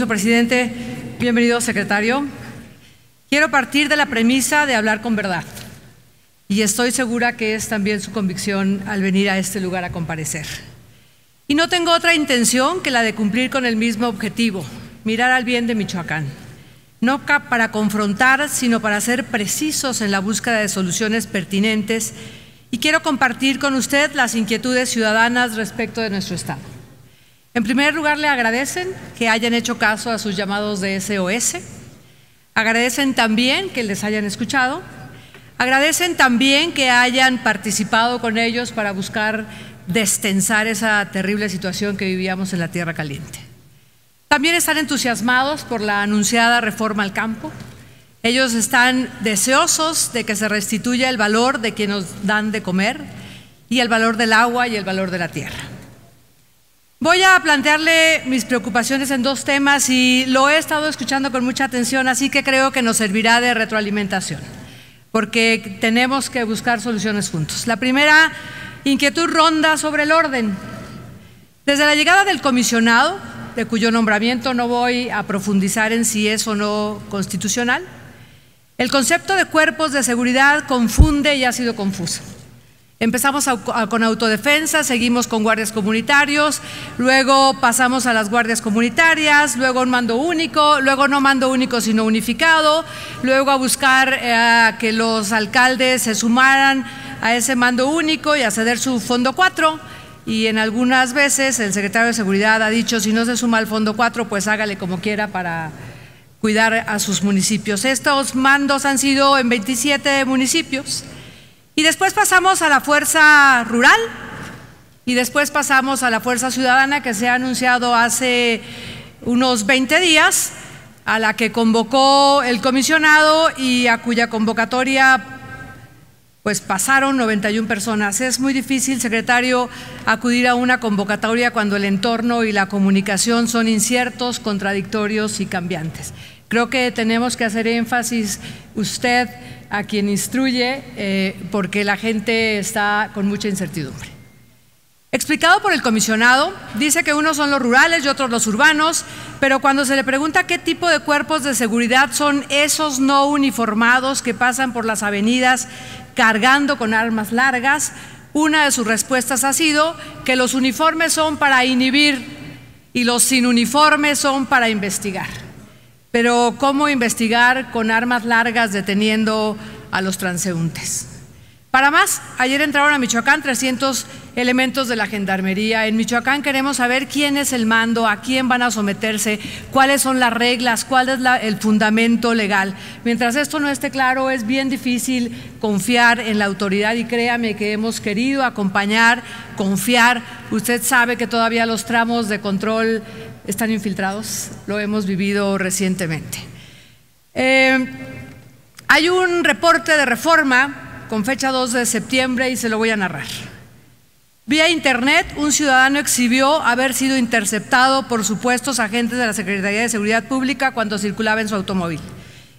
permiso, presidente. Bienvenido, secretario. Quiero partir de la premisa de hablar con verdad. Y estoy segura que es también su convicción al venir a este lugar a comparecer. Y no tengo otra intención que la de cumplir con el mismo objetivo, mirar al bien de Michoacán. No para confrontar, sino para ser precisos en la búsqueda de soluciones pertinentes. Y quiero compartir con usted las inquietudes ciudadanas respecto de nuestro Estado. En primer lugar, le agradecen que hayan hecho caso a sus llamados de SOS. Agradecen también que les hayan escuchado. Agradecen también que hayan participado con ellos para buscar destensar esa terrible situación que vivíamos en la Tierra Caliente. También están entusiasmados por la anunciada reforma al campo. Ellos están deseosos de que se restituya el valor de quienes nos dan de comer y el valor del agua y el valor de la tierra. Voy a plantearle mis preocupaciones en dos temas y lo he estado escuchando con mucha atención, así que creo que nos servirá de retroalimentación, porque tenemos que buscar soluciones juntos. La primera inquietud ronda sobre el orden. Desde la llegada del comisionado, de cuyo nombramiento no voy a profundizar en si es o no constitucional, el concepto de cuerpos de seguridad confunde y ha sido confuso. Empezamos con autodefensa, seguimos con guardias comunitarios, luego pasamos a las guardias comunitarias, luego un mando único, luego no mando único sino unificado, luego a buscar eh, que los alcaldes se sumaran a ese mando único y a ceder su fondo 4. Y en algunas veces el secretario de Seguridad ha dicho, si no se suma al fondo 4, pues hágale como quiera para cuidar a sus municipios. Estos mandos han sido en 27 municipios. Y después pasamos a la fuerza rural y después pasamos a la fuerza ciudadana que se ha anunciado hace unos 20 días, a la que convocó el comisionado y a cuya convocatoria pues pasaron 91 personas. Es muy difícil, secretario, acudir a una convocatoria cuando el entorno y la comunicación son inciertos, contradictorios y cambiantes. Creo que tenemos que hacer énfasis usted a quien instruye eh, porque la gente está con mucha incertidumbre. Explicado por el comisionado, dice que unos son los rurales y otros los urbanos, pero cuando se le pregunta qué tipo de cuerpos de seguridad son esos no uniformados que pasan por las avenidas cargando con armas largas, una de sus respuestas ha sido que los uniformes son para inhibir y los sin uniformes son para investigar. Pero ¿cómo investigar con armas largas deteniendo a los transeúntes? Para más, ayer entraron a Michoacán 300 elementos de la Gendarmería. En Michoacán queremos saber quién es el mando, a quién van a someterse, cuáles son las reglas, cuál es el fundamento legal. Mientras esto no esté claro, es bien difícil confiar en la autoridad y créame que hemos querido acompañar, confiar. Usted sabe que todavía los tramos de control están infiltrados, lo hemos vivido recientemente. Eh, hay un reporte de reforma con fecha 2 de septiembre y se lo voy a narrar. Vía internet, un ciudadano exhibió haber sido interceptado por supuestos agentes de la Secretaría de Seguridad Pública cuando circulaba en su automóvil.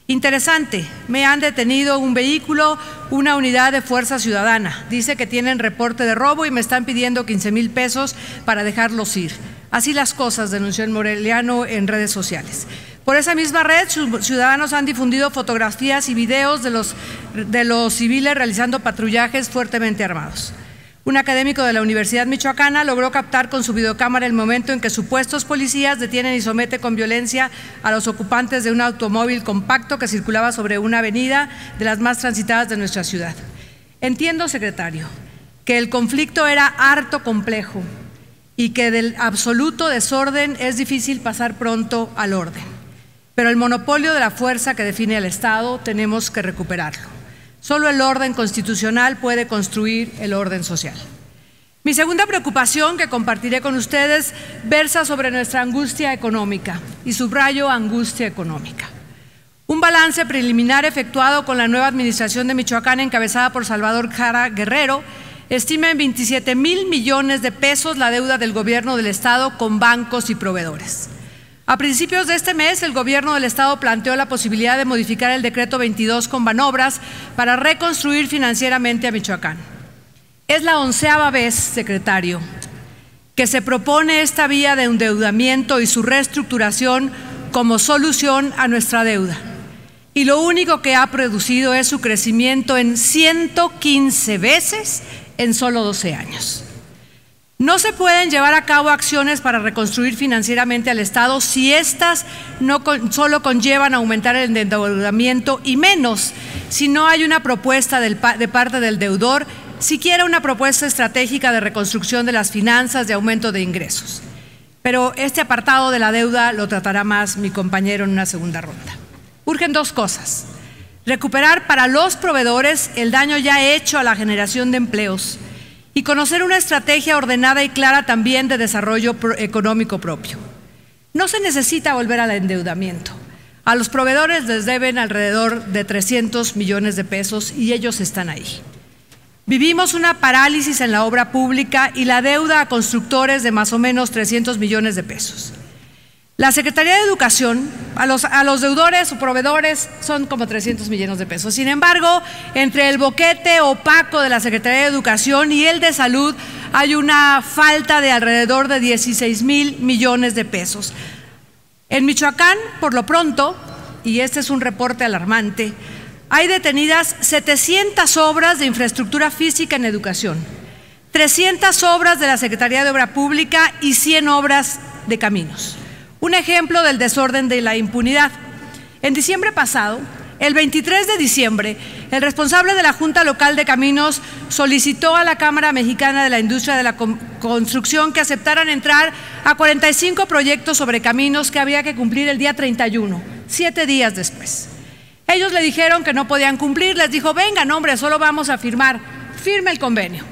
Interesante, me han detenido un vehículo, una unidad de fuerza ciudadana. Dice que tienen reporte de robo y me están pidiendo 15 mil pesos para dejarlos ir. Así las cosas, denunció el Moreliano en redes sociales. Por esa misma red, ciudadanos han difundido fotografías y videos de los, de los civiles realizando patrullajes fuertemente armados. Un académico de la Universidad Michoacana logró captar con su videocámara el momento en que supuestos policías detienen y someten con violencia a los ocupantes de un automóvil compacto que circulaba sobre una avenida de las más transitadas de nuestra ciudad. Entiendo, secretario, que el conflicto era harto complejo y que del absoluto desorden es difícil pasar pronto al orden. Pero el monopolio de la fuerza que define al Estado tenemos que recuperarlo. Solo el orden constitucional puede construir el orden social. Mi segunda preocupación que compartiré con ustedes versa sobre nuestra angustia económica y subrayo angustia económica. Un balance preliminar efectuado con la nueva administración de Michoacán encabezada por Salvador Jara Guerrero estima en 27 mil millones de pesos la deuda del gobierno del Estado con bancos y proveedores. A principios de este mes, el gobierno del Estado planteó la posibilidad de modificar el decreto 22 con Banobras para reconstruir financieramente a Michoacán. Es la onceava vez, secretario, que se propone esta vía de endeudamiento y su reestructuración como solución a nuestra deuda. Y lo único que ha producido es su crecimiento en 115 veces en solo 12 años. No se pueden llevar a cabo acciones para reconstruir financieramente al Estado si éstas no solo conllevan aumentar el endeudamiento y menos si no hay una propuesta de parte del deudor, siquiera una propuesta estratégica de reconstrucción de las finanzas, de aumento de ingresos. Pero este apartado de la deuda lo tratará más mi compañero en una segunda ronda. Urgen dos cosas. Recuperar para los proveedores el daño ya hecho a la generación de empleos y conocer una estrategia ordenada y clara también de desarrollo económico propio. No se necesita volver al endeudamiento. A los proveedores les deben alrededor de 300 millones de pesos y ellos están ahí. Vivimos una parálisis en la obra pública y la deuda a constructores de más o menos 300 millones de pesos. La Secretaría de Educación, a los, deudores o proveedores son como 300 millones de pesos. Sin embargo, entre el boquete opaco de la Secretaría de Educación y el de Salud hay una falta de alrededor de 16 mil millones de pesos. En Michoacán, por lo pronto, y este es un reporte alarmante, hay detenidas 700 obras de infraestructura física en educación, 300 obras de la Secretaría de Obra Pública y 100 obras de caminos. Un ejemplo del desorden de la impunidad. En diciembre pasado, el 23 de diciembre, el responsable de la Junta Local de Caminos solicitó a la Cámara Mexicana de la Industria de la Construcción que aceptaran entrar a 45 proyectos sobre caminos que había que cumplir el día 31, siete días después. Ellos le dijeron que no podían cumplir, les dijo, vengan, hombre, solo vamos a firmar, firme el convenio,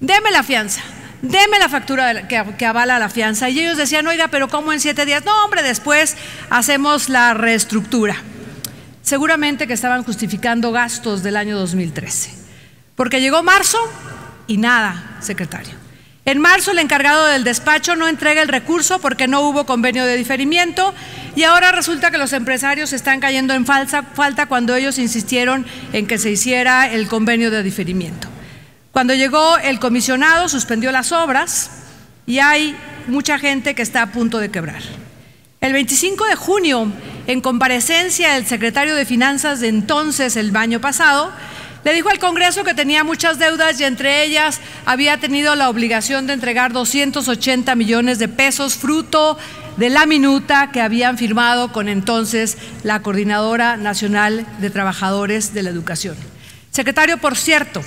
deme la fianza deme la factura que, avala la fianza. Y ellos decían, oiga, pero ¿cómo en siete días? No, hombre, después hacemos la reestructura. Seguramente que estaban justificando gastos del año 2013. Porque llegó marzo y nada, secretario. En marzo el encargado del despacho no entrega el recurso porque no hubo convenio de diferimiento y ahora resulta que los empresarios están cayendo en falsa, falta cuando ellos insistieron en que se hiciera el convenio de diferimiento. Cuando llegó el comisionado, suspendió las obras y hay mucha gente que está a punto de quebrar. El 25 de junio, en comparecencia, el secretario de Finanzas de entonces, el año pasado, le dijo al Congreso que tenía muchas deudas y entre ellas había tenido la obligación de entregar 280 millones de pesos fruto de la minuta que habían firmado con entonces la Coordinadora Nacional de Trabajadores de la Educación. Secretario, por cierto,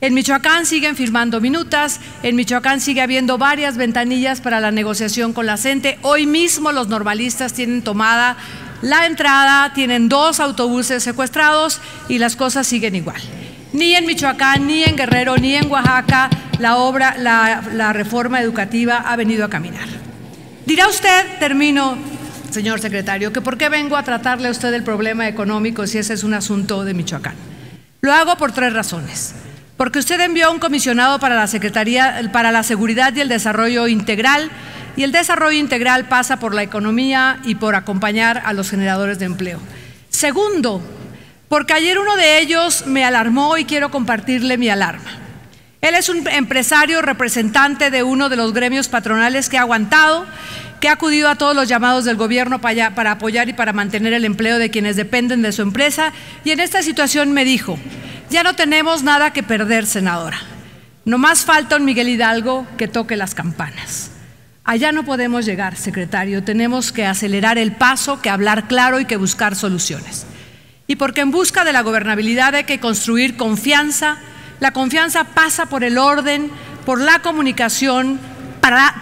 en Michoacán siguen firmando minutas, en Michoacán sigue habiendo varias ventanillas para la negociación con la CENTE. Hoy mismo los normalistas tienen tomada la entrada, tienen dos autobuses secuestrados y las cosas siguen igual. Ni en Michoacán, ni en Guerrero, ni en Oaxaca la obra, la, la reforma educativa ha venido a caminar. Dirá usted, termino, señor secretario, que por qué vengo a tratarle a usted el problema económico si ese es un asunto de Michoacán. Lo hago por tres razones porque usted envió un comisionado para la Secretaría para la Seguridad y el Desarrollo Integral y el desarrollo integral pasa por la economía y por acompañar a los generadores de empleo. Segundo, porque ayer uno de ellos me alarmó y quiero compartirle mi alarma. Él es un empresario representante de uno de los gremios patronales que ha aguantado, que ha acudido a todos los llamados del gobierno para, para apoyar y para mantener el empleo de quienes dependen de su empresa y en esta situación me dijo, ya no tenemos nada que perder, senadora. No más falta un Miguel Hidalgo que toque las campanas. Allá no podemos llegar, secretario. Tenemos que acelerar el paso, que hablar claro y que buscar soluciones. Y porque en busca de la gobernabilidad hay que construir confianza. La confianza pasa por el orden, por la comunicación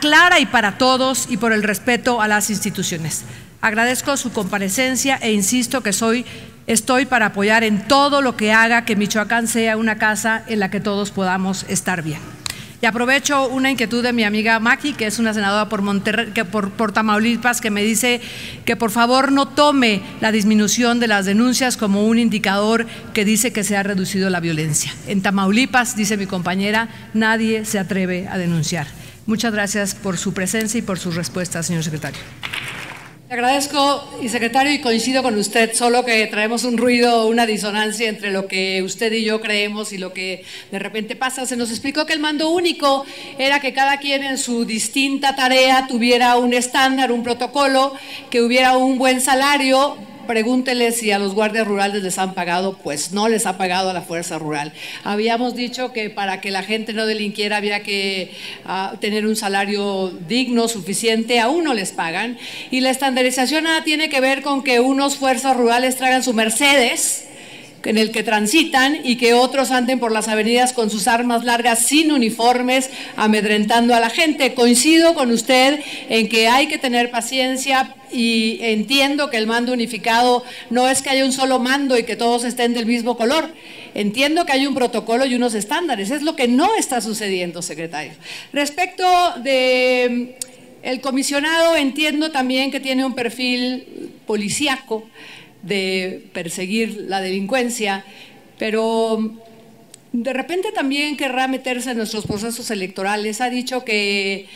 clara y para todos y por el respeto a las instituciones. Agradezco su comparecencia e insisto que soy Estoy para apoyar en todo lo que haga que Michoacán sea una casa en la que todos podamos estar bien. Y aprovecho una inquietud de mi amiga Maki, que es una senadora por, por, por, Tamaulipas, que me dice que por favor no tome la disminución de las denuncias como un indicador que dice que se ha reducido la violencia. En Tamaulipas, dice mi compañera, nadie se atreve a denunciar. Muchas gracias por su presencia y por sus respuestas, señor secretario. Le agradezco, y secretario, y coincido con usted, solo que traemos un ruido, una disonancia entre lo que usted y yo creemos y lo que de repente pasa. Se nos explicó que el mando único era que cada quien en su distinta tarea tuviera un estándar, un protocolo, que hubiera un buen salario, pregúntele si a los guardias rurales les han pagado, pues no les ha pagado a la fuerza rural. Habíamos dicho que para que la gente no delinquiera había que ah, tener un salario digno, suficiente, aún no les pagan. Y la estandarización nada tiene que ver con que unos fuerzas rurales traigan su Mercedes en el que transitan y que otros anden por las avenidas con sus armas largas sin uniformes, amedrentando a la gente. Coincido con usted en que hay que tener paciencia y entiendo que el mando unificado no es que haya un solo mando y que todos estén del mismo color. Entiendo que hay un protocolo y unos estándares. Es lo que no está sucediendo, secretario. Respecto de el comisionado, entiendo también que tiene un perfil policíaco de perseguir la delincuencia, pero de repente también querrá meterse en nuestros procesos electorales. Ha dicho que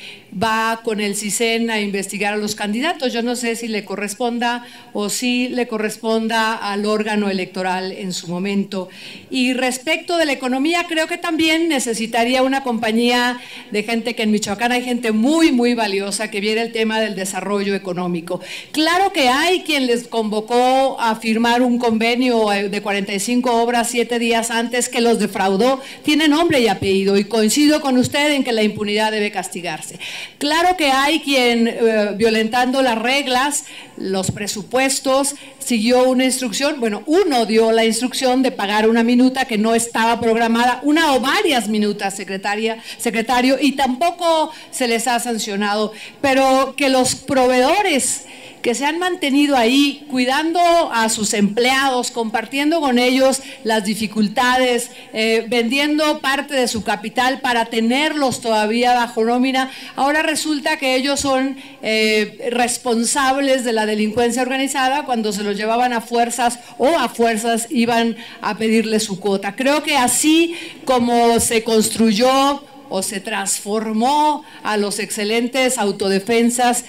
va con el CISEN a investigar a los candidatos. Yo no sé si le corresponda o si le corresponda al órgano electoral en su momento. Y respecto de la economía, creo que también necesitaría una compañía de gente que en Michoacán hay gente muy, muy valiosa que viera el tema del desarrollo económico. Claro que hay quien les convocó a firmar un convenio de 45 obras siete días antes que los defraudó. Tiene nombre y apellido y coincido con usted en que la impunidad debe castigarse. Claro que hay quien, eh, violentando las reglas, los presupuestos, siguió una instrucción, bueno, uno dio la instrucción de pagar una minuta que no estaba programada, una o varias minutas, secretaria, secretario, y tampoco se les ha sancionado, pero que los proveedores que se han mantenido ahí cuidando a sus empleados, compartiendo con ellos las dificultades, eh, vendiendo parte de su capital para tenerlos todavía bajo nómina. Ahora resulta que ellos son eh, responsables de la delincuencia organizada cuando se los llevaban a fuerzas o a fuerzas iban a pedirle su cuota. Creo que así como se construyó o se transformó a los excelentes autodefensas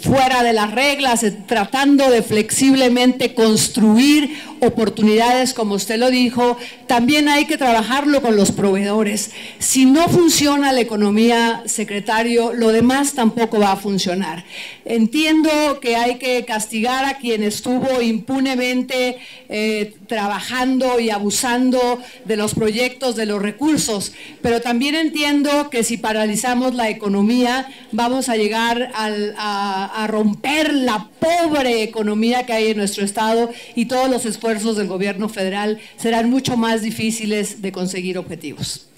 fuera de las reglas, eh, tratando de flexiblemente construir oportunidades, como usted lo dijo, también hay que trabajarlo con los proveedores. Si no funciona la economía, secretario, lo demás tampoco va a funcionar. Entiendo que hay que castigar a quien estuvo impunemente eh, trabajando y abusando de los proyectos, de los recursos, pero también entiendo que si paralizamos la economía, vamos a llegar a romper la pobre economía que hay en nuestro Estado y todos los esfuerzos del gobierno federal serán mucho más difíciles de conseguir objetivos.